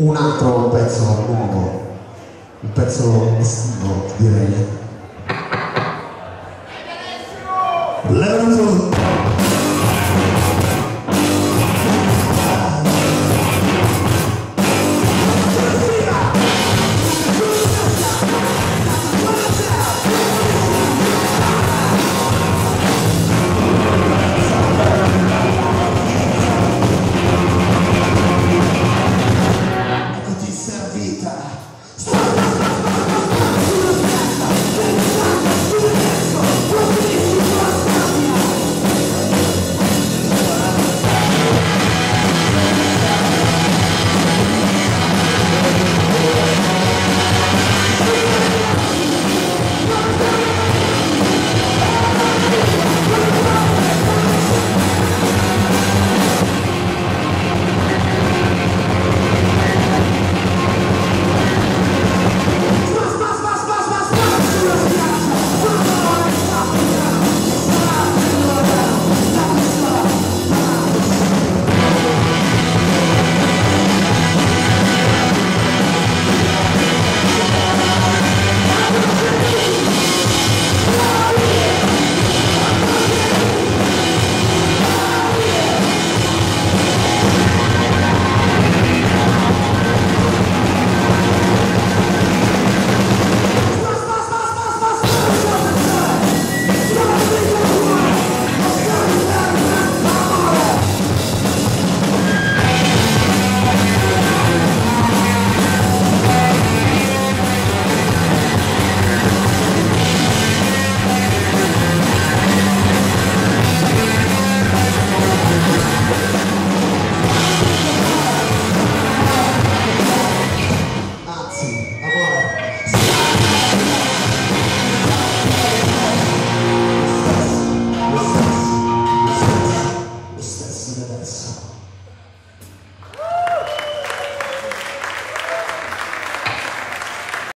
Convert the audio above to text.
un altro pezzo nuovo, un pezzo estivo direi. Levanto